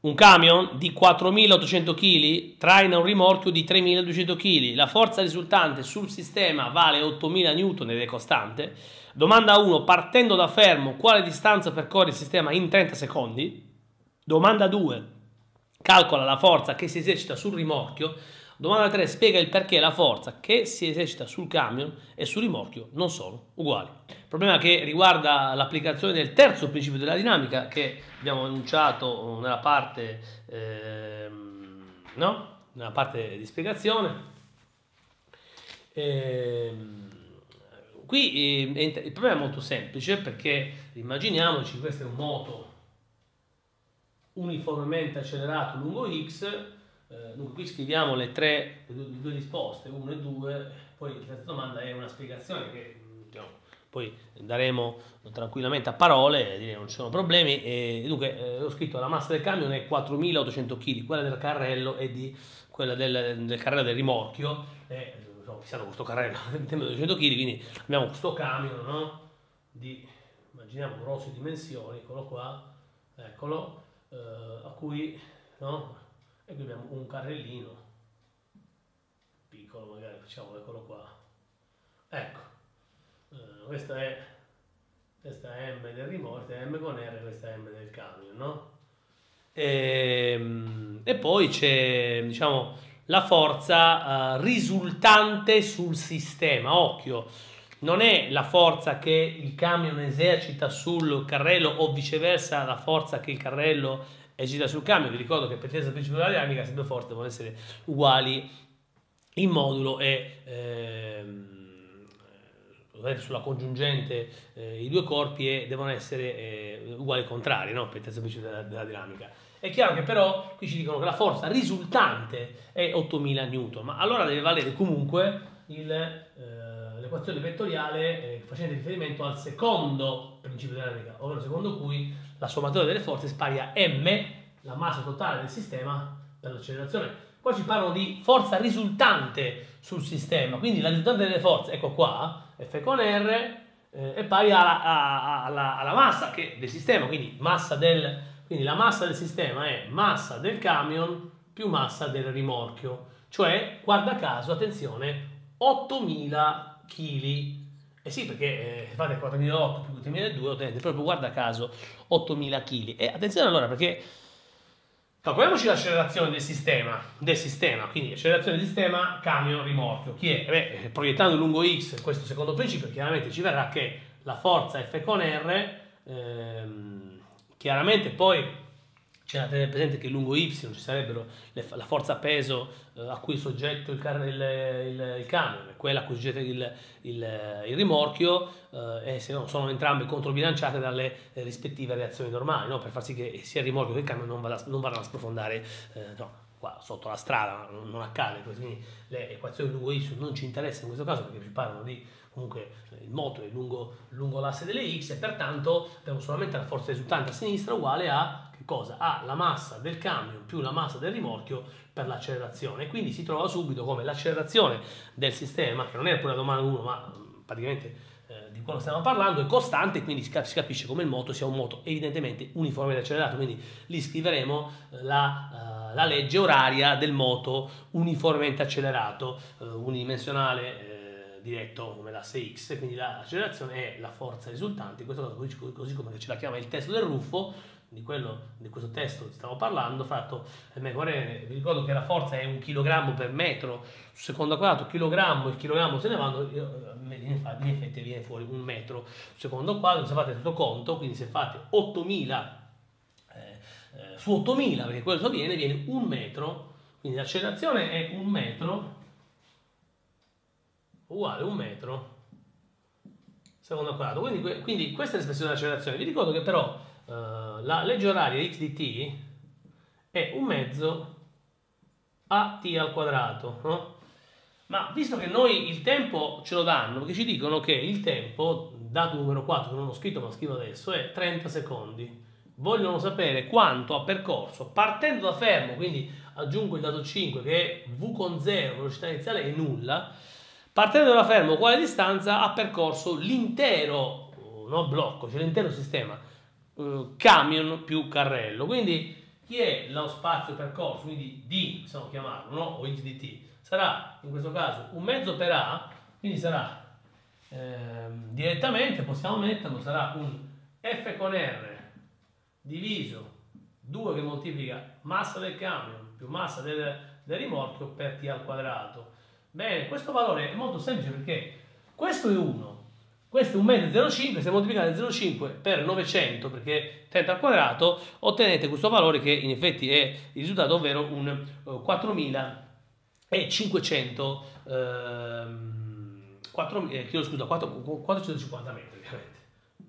un camion di 4.800 kg traina un rimorchio di 3.200 kg. La forza risultante sul sistema vale 8.000 N ed è costante. Domanda 1. Partendo da fermo, quale distanza percorre il sistema in 30 secondi? Domanda 2. Calcola la forza che si esercita sul rimorchio. Domanda 3. Spiega il perché la forza che si esercita sul camion e sul rimorchio non sono uguali. Problema che riguarda l'applicazione del terzo principio della dinamica che abbiamo enunciato nella parte, eh, no? nella parte di spiegazione. Eh, qui eh, il problema è molto semplice perché immaginiamoci questo è un moto uniformemente accelerato lungo x eh, dunque qui scriviamo le tre, le due, le due risposte, 1 e 2, poi la terza domanda è una spiegazione che diciamo, poi daremo tranquillamente a parole, direi non ci sono problemi. E, dunque eh, ho scritto la massa del camion è 4800 kg, quella del carrello è di quella del, del carrello del rimorchio, e diciamo, siamo questo carrello di 200 kg, quindi abbiamo questo camion no? di, immaginiamo, grosse dimensioni, eccolo qua, eccolo, eh, a cui no? E qui abbiamo un carrellino piccolo magari facciamo eccolo qua ecco uh, questa è questa è M del rimorchio M con R questa è M del camion no? e, ehm, e poi c'è diciamo la forza uh, risultante sul sistema occhio non è la forza che il camion esercita sul carrello o viceversa la forza che il carrello e gira sul cambio. Vi ricordo che per il principio della dinamica due forze devono essere uguali in modulo e ehm, sulla congiungente eh, i due corpi e devono essere eh, uguali contrari no? per terzo principio della, della, dinamica. È chiaro che però qui ci dicono che la forza risultante è 8000 N, ma allora deve valere comunque eh, l'equazione vettoriale eh, facendo riferimento al secondo principio della dinamica, ovvero secondo cui la sommatoria delle forze è pari a m, la massa totale del sistema per l'accelerazione. Poi ci parlano di forza risultante sul sistema, quindi la risultante delle forze, ecco qua, F con R, eh, è pari alla, alla, alla, alla, massa che, del sistema, quindi, massa del, quindi la massa del sistema è massa del camion più massa del rimorchio, cioè, guarda caso, attenzione, 8000 kg eh sì, perché eh, fate 4.008 più 4.002, ottenete proprio, guarda caso, 8.000 kg. E attenzione allora, perché calcoliamoci l'accelerazione del sistema, del sistema, quindi accelerazione del sistema, camion, rimorchio. Chi è? Beh, proiettando lungo x questo secondo principio, chiaramente ci verrà che la forza F con R, ehm, chiaramente poi c'è da tenere presente che lungo y ci sarebbero le, la forza peso eh, a cui è soggetto il, il, il, il camion, quella a cui è soggetto il, il rimorchio, eh, e se no, sono entrambe controbilanciate dalle eh, rispettive reazioni normali, no? per far sì che sia il rimorchio che il camion non, vada, non vadano a sprofondare eh, no, qua sotto la strada, non, non accade, quindi le equazioni lungo y non ci interessano in questo caso perché ci parlano di comunque il moto è lungo, lungo l'asse delle x e pertanto abbiamo solamente la forza risultante a sinistra uguale a cosa? Ha la massa del camion più la massa del rimorchio per l'accelerazione. Quindi si trova subito come l'accelerazione del sistema, che non è pure la domanda 1, ma praticamente eh, di quello stiamo parlando, è costante, quindi si, capisce come il moto sia un moto evidentemente uniformemente accelerato. Quindi lì scriveremo eh, la, uh, la, legge oraria del moto uniformemente accelerato, uh, unidimensionale eh, diretto come l'asse X, quindi l'accelerazione è la forza risultante, in questo caso così, così come ce la chiama il testo del ruffo, di, quello, di questo testo stavo parlando, fatto vi ricordo che la forza è un chilogrammo per metro secondo quadrato, chilogrammo, il chilogrammo se ne vanno, in effetti viene fuori un metro. Secondo quadro, se fate questo conto, quindi se fate 8000 eh, eh, su 8000, perché quello viene, viene un metro, quindi l'accelerazione è un metro, uguale un metro secondo quadrato, quindi, quindi questa è l'espressione dell'accelerazione, vi ricordo che però uh, la legge oraria x di t è un mezzo a t al quadrato, no? Ma visto che noi il tempo ce lo danno, perché ci dicono che il tempo, dato numero 4 che non ho scritto ma scrivo adesso, è 30 secondi. Vogliono sapere quanto ha percorso partendo da fermo, quindi aggiungo il dato 5 che è v con 0, velocità iniziale è nulla, partendo da fermo quale distanza ha percorso l'intero no, blocco, cioè l'intero sistema uh, camion più carrello. Quindi chi è lo spazio percorso, quindi D, possiamo chiamarlo, no? o x di t, sarà in questo caso un mezzo per A, quindi sarà ehm, direttamente, possiamo metterlo, sarà un F con R diviso 2 che moltiplica massa del camion più massa del, del rimorchio per t al quadrato. Bene, questo valore è molto semplice perché questo è 1, questo è un metro 0,5, se moltiplicate 0,5 per 900, perché 30 al quadrato, ottenete questo valore che in effetti è il risultato, ovvero un 4500 ehm, 4, eh, chiedo scusa, 4, 450 metri, ovviamente.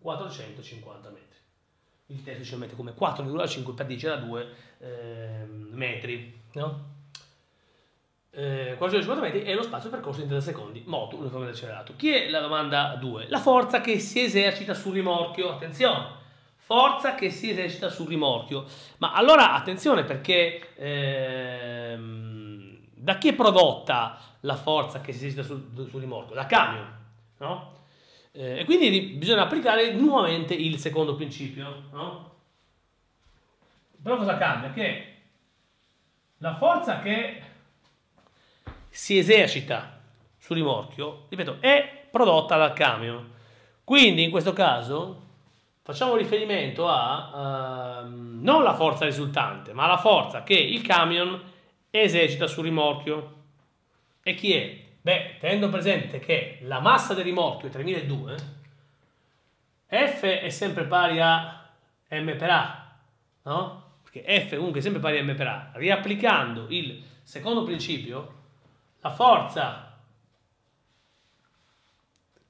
450 metri. Il testo ci mette come 4,5 per 10 alla 2 eh, metri, no? Eh, 450 metri è lo spazio percorso in 30 secondi, moto uniformemente accelerato. Chi è la domanda 2? La forza che si esercita sul rimorchio, attenzione, forza che si esercita sul rimorchio. Ma allora attenzione perché ehm, da chi è prodotta la forza che si esercita sul, sul rimorchio? Da camion, no? Eh, e quindi bisogna applicare nuovamente il secondo principio, no? Però cosa cambia? Che la forza che si esercita sul rimorchio, ripeto, è prodotta dal camion. Quindi in questo caso facciamo riferimento a uh, non la forza risultante, ma la forza che il camion esercita sul rimorchio. E chi è? Beh, tenendo presente che la massa del rimorchio è 3002, F è sempre pari a m per A, no? Perché F comunque è sempre pari a m per A. Riapplicando il secondo principio, la forza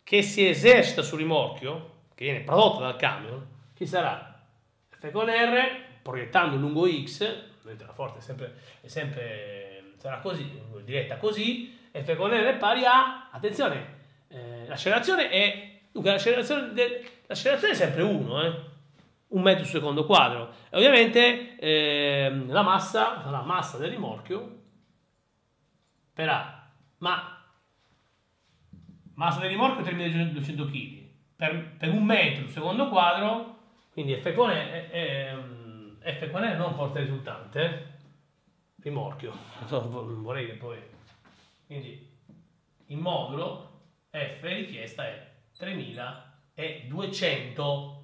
che si esercita sul rimorchio, che viene prodotta dal camion, chi sarà? F con R, proiettando lungo X, la forza è sempre, è sempre sarà così, diretta così, F con R è pari a, attenzione, eh, l'accelerazione è, dunque l'accelerazione, è sempre 1, eh, un metro secondo quadro, e ovviamente eh, la massa, la massa del rimorchio, per A, ma massa del rimorchio 3200 kg per, per, un metro secondo quadro, quindi F con E, eh, F con E non forza risultante, rimorchio, vorrei che poi, quindi il modulo F richiesta è 3200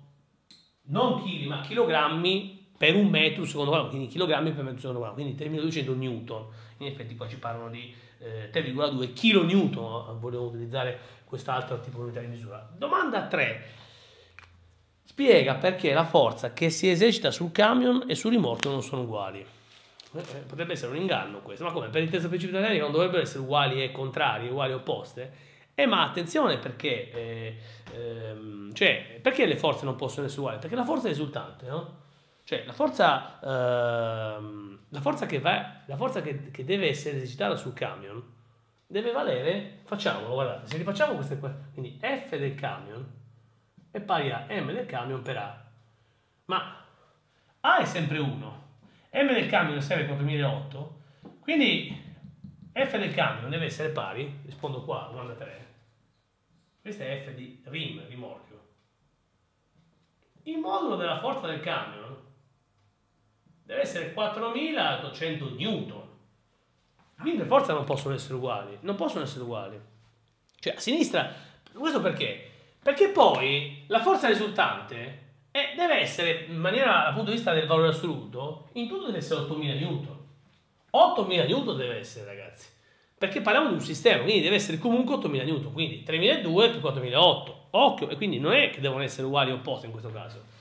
non chili ma chilogrammi per un metro secondo quadro, quindi chilogrammi per metro secondo quadro, quindi 3200 newton. In effetti qua ci parlano di eh, 3,2 kN, volevo utilizzare quest'altro tipo di misura. Domanda 3. Spiega perché la forza che si esercita sul camion e sul rimorchio non sono uguali. Eh, eh potrebbe essere un inganno questo, ma come? Per il testo principio tecnica non dovrebbero essere uguali e contrarie, uguali e opposte? Eh, ma attenzione perché, eh, ehm, cioè, perché le forze non possono essere uguali? Perché la forza è risultante, no? Cioè, la forza, ehm, la forza, che, va, la forza che, che, deve essere esercitata sul camion deve valere, facciamolo, guardate, se rifacciamo queste qua, quindi F del camion è pari a M del camion per A. Ma A è sempre 1, M del camion sempre 4008, quindi F del camion deve essere pari, rispondo qua, domanda 3, questo è F di rim, rimorchio. Il modulo della forza del camion deve essere 4800 newton. Quindi le forze non possono essere uguali, non possono essere uguali. Cioè a sinistra, questo perché? Perché poi la forza risultante è, deve essere, in maniera dal punto di vista del valore assoluto, in tutto deve essere 8000 newton. 8000 newton deve essere ragazzi, perché parliamo di un sistema, quindi deve essere comunque 8000 newton, quindi 3002 più 4008. Occhio, e quindi non è che devono essere uguali o opposti in questo caso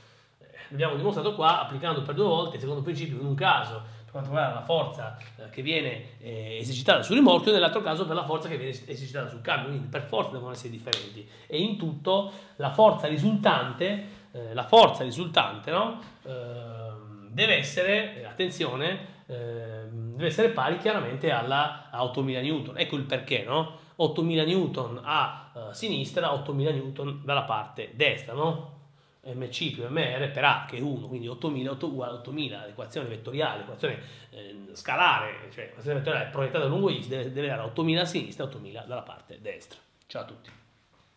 abbiamo dimostrato qua applicando per due volte il secondo principio in un caso per quanto riguarda la forza eh, che viene eh, esercitata sul rimorchio e nell'altro caso per la forza che viene esercitata sul cambio, quindi per forza devono essere differenti e in tutto la forza risultante, eh, la forza risultante no? Ehm, deve essere, attenzione, ehm, deve essere pari chiaramente alla, a 8000 newton, ecco il perché, no? 8000 newton a uh, sinistra, 8000 newton dalla parte destra, no? Mc più mr per a che è 1, quindi 8000 8 uguale a 8000, l'equazione vettoriale, l'equazione eh, scalare, cioè l'equazione vettoriale proiettata lungo x deve, deve dare 8000 a sinistra e 8000 dalla parte destra. Ciao a tutti.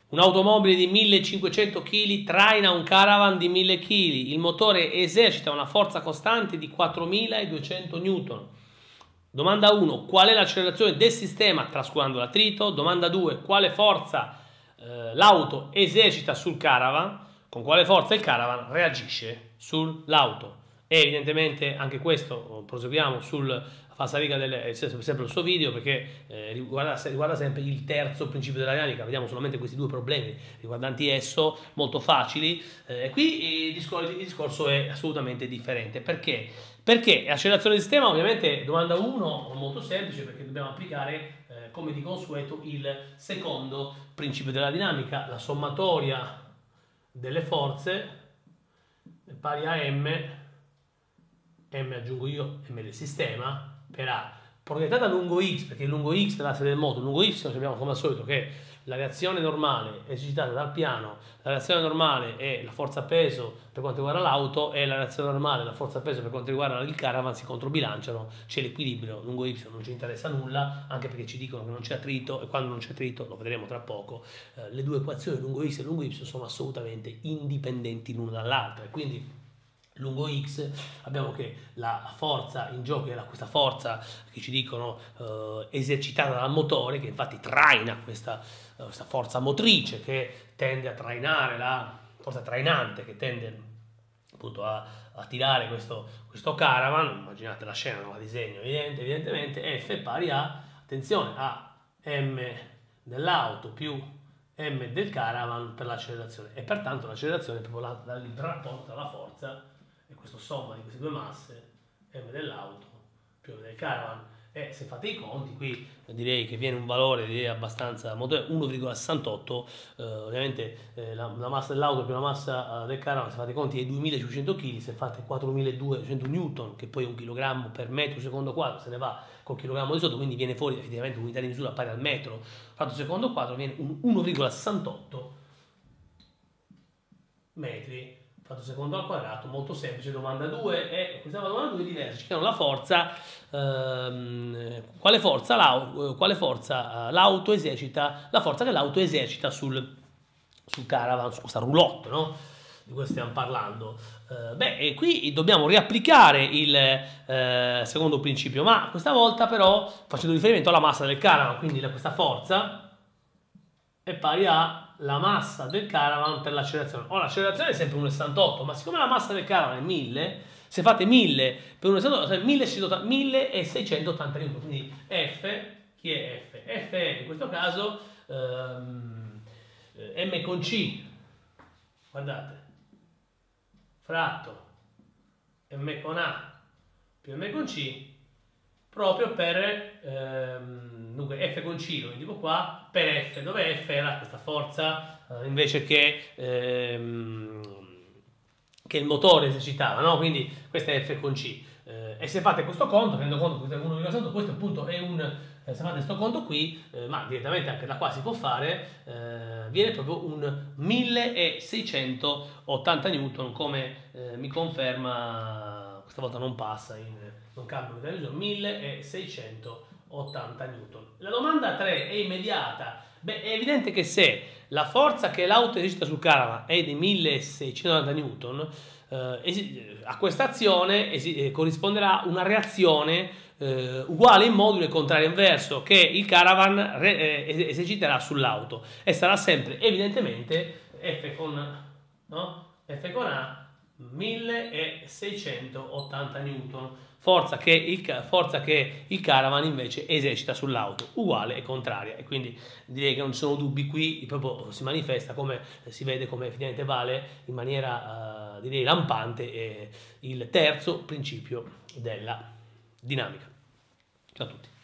Un'automobile di 1500 kg traina un caravan di 1000 kg. Il motore esercita una forza costante di 4200 N. Domanda 1. Qual è l'accelerazione del sistema trascurando l'attrito? Domanda 2. Quale forza eh, l'auto esercita sul caravan? Con quale forza il caravan reagisce sull'auto? E evidentemente anche questo proseguiamo sul falsariga del, eh, sempre il suo video perché eh, riguarda, riguarda, sempre il terzo principio della dinamica, vediamo solamente questi due problemi riguardanti esso, molto facili, eh, qui il discorso, il discorso, è assolutamente differente, perché? Perché l'accelerazione del sistema ovviamente domanda 1 molto semplice perché dobbiamo applicare eh, come di consueto il secondo principio della dinamica, la sommatoria delle forze pari a m, m aggiungo io m del sistema, per A proiettata lungo X, perché il lungo X dell'asse del moto, lungo Y sappiamo come al solito che la reazione normale esercitata dal piano, la reazione normale è la forza peso per quanto riguarda l'auto e la reazione normale, la forza peso per quanto riguarda il caravan si controbilanciano, c'è l'equilibrio, lungo Y non ci interessa nulla, anche perché ci dicono che non c'è attrito e quando non c'è attrito, lo vedremo tra poco, eh, le due equazioni lungo X e lungo Y sono assolutamente indipendenti l'una dall'altra e quindi lungo x abbiamo che la forza in gioco è questa forza che ci dicono eh, esercitata dal motore che infatti traina questa, eh, questa, forza motrice che tende a trainare la forza trainante che tende appunto a, a tirare questo, questo, caravan. Immaginate la scena non la disegno evidente, evidentemente F pari a attenzione a m dell'auto più m del caravan per l'accelerazione. E pertanto l'accelerazione è proprio il rapporto tra la forza e questo somma di queste due masse m dell'auto più m del caravan e se fate i conti qui direi che viene un valore direi abbastanza 1,68 eh, ovviamente eh, la, la, massa dell'auto più la massa eh, del caravan se fate i conti è 2500 kg se fate 4200 newton che poi è un chilogrammo per metro secondo quadro se ne va col chilogrammo di sotto quindi viene fuori effettivamente un'unità di misura pari al metro. Fatto secondo quadro viene un 1,68 metri fatto secondo al quadrato, molto semplice, domanda 2 e questa domanda 2 è diversa, chiedono la forza, ehm, quale forza, l'auto, quale forza eh, l'auto esercita, la forza che l'auto esercita sul, sul caravan, su questa roulotte, no? Di cui stiamo parlando. Eh, beh, e qui dobbiamo riapplicare il eh, secondo principio, ma questa volta però facendo riferimento alla massa del caravan, quindi questa forza è pari a la massa del caravan per l'accelerazione. Oh, l'accelerazione è sempre 1,68, ma siccome la massa del caravan è 1000, se fate 1000 per 1,68, 1680 N, quindi F, chi è F? F è in questo caso um, M con C, guardate, fratto M con A più M con C, proprio per... Um, dunque F con C lo indico qua, per F, dove F era questa forza eh, invece che, ehm, che, il motore esercitava, no? quindi questa è F con C. Eh, e se fate questo conto, tenendo conto che questo è 1,6, questo appunto è un, eh, se fate questo conto qui, eh, ma direttamente anche da qua si può fare, eh, viene proprio un 1680 Newton come mi conferma, questa volta non passa, in, non cambia il 1680 80 Newton. La domanda 3 è immediata. Beh, è evidente che se la forza che l'auto esercita sul caravan è di 1690 Newton, eh, a questa azione eh, corrisponderà una reazione eh, uguale in modulo e contrario inverso che il caravan eh, eserciterà sull'auto e sarà sempre evidentemente F con, no? F con A 1680 Newton forza che, il, forza che il caravan invece esercita sull'auto, uguale e contraria. E quindi direi che non ci sono dubbi qui, proprio si manifesta come si vede come effettivamente vale in maniera uh, direi lampante eh, il terzo principio della dinamica. Ciao a tutti.